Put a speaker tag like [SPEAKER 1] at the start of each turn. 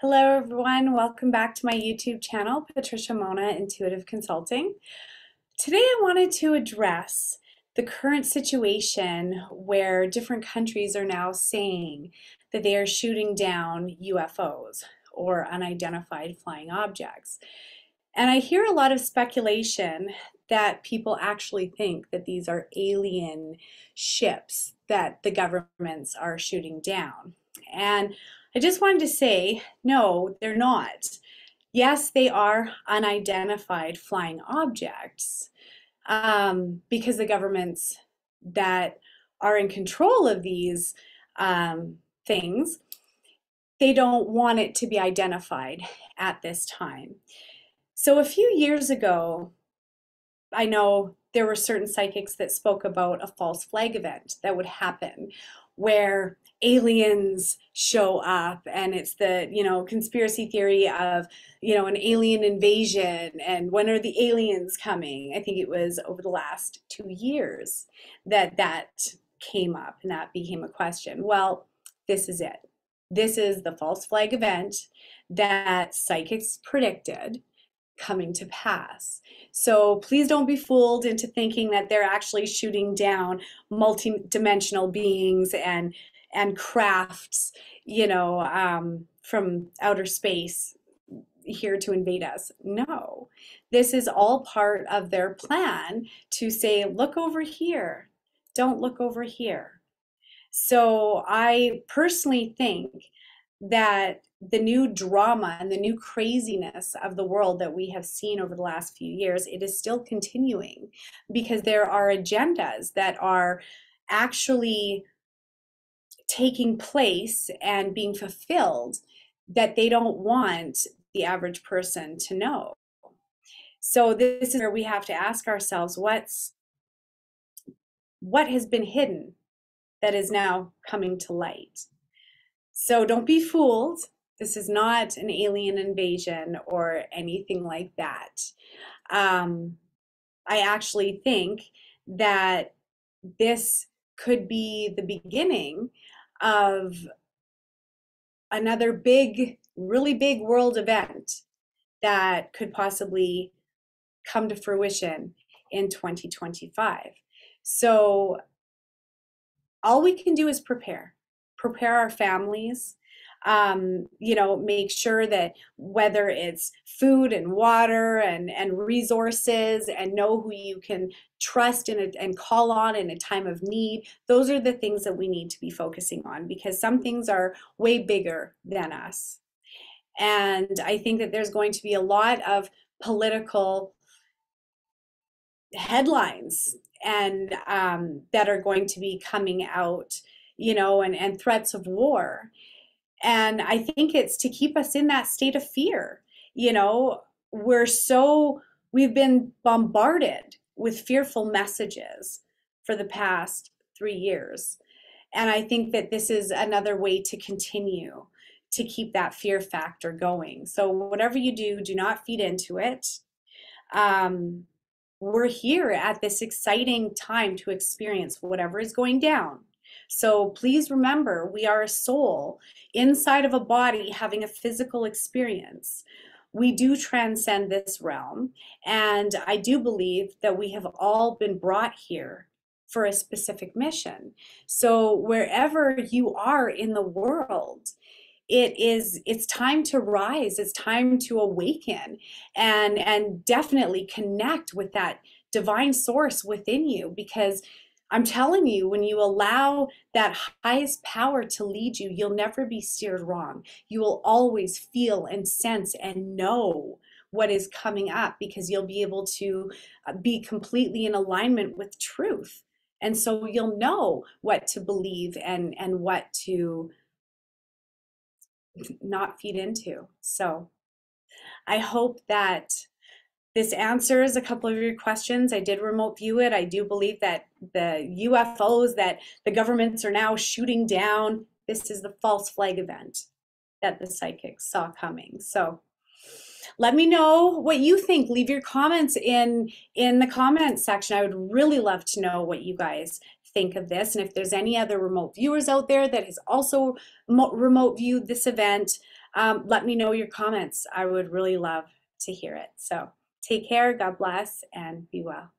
[SPEAKER 1] Hello everyone, welcome back to my YouTube channel, Patricia Monna Intuitive Consulting. Today I wanted to address the current situation where different countries are now saying that they are shooting down UFOs or unidentified flying objects. And I hear a lot of speculation that people actually think that these are alien ships that the governments are shooting down. And I just wanted to say, no, they're not. Yes, they are unidentified flying objects um, because the governments that are in control of these um, things, they don't want it to be identified at this time. So a few years ago, I know there were certain psychics that spoke about a false flag event that would happen where aliens show up and it's the you know conspiracy theory of you know an alien invasion and when are the aliens coming? I think it was over the last two years that that came up and that became a question. Well this is it. This is the false flag event that psychics predicted coming to pass. So please don't be fooled into thinking that they're actually shooting down multi-dimensional beings and and crafts, you know, um, from outer space here to invade us. No, this is all part of their plan to say, look over here, don't look over here. So I personally think that the new drama and the new craziness of the world that we have seen over the last few years, it is still continuing because there are agendas that are actually taking place and being fulfilled that they don't want the average person to know. So this is where we have to ask ourselves what's what has been hidden that is now coming to light. So don't be fooled. This is not an alien invasion or anything like that. Um, I actually think that this could be the beginning of another big, really big world event that could possibly come to fruition in 2025. So all we can do is prepare, prepare our families, um, you know, make sure that whether it's food and water and, and resources and know who you can trust in a, and call on in a time of need, those are the things that we need to be focusing on because some things are way bigger than us. And I think that there's going to be a lot of political headlines and um, that are going to be coming out, you know, and, and threats of war. And I think it's to keep us in that state of fear. You know, we're so, we've been bombarded with fearful messages for the past three years. And I think that this is another way to continue to keep that fear factor going. So, whatever you do, do not feed into it. Um, we're here at this exciting time to experience whatever is going down so please remember, we are a soul inside of a body having a physical experience. We do transcend this realm, and I do believe that we have all been brought here for a specific mission. So wherever you are in the world, it is it's time to rise it's time to awaken and and definitely connect with that divine source within you because I'm telling you, when you allow that highest power to lead you, you'll never be steered wrong. You will always feel and sense and know what is coming up because you'll be able to uh, be completely in alignment with truth. And so you'll know what to believe and, and what to not feed into. So I hope that this answers a couple of your questions. I did remote view it. I do believe that the UFOs that the governments are now shooting down, this is the false flag event that the psychics saw coming. So let me know what you think. Leave your comments in in the comments section. I would really love to know what you guys think of this. And if there's any other remote viewers out there that has also remote viewed this event, um, let me know your comments. I would really love to hear it. So take care, God bless, and be well.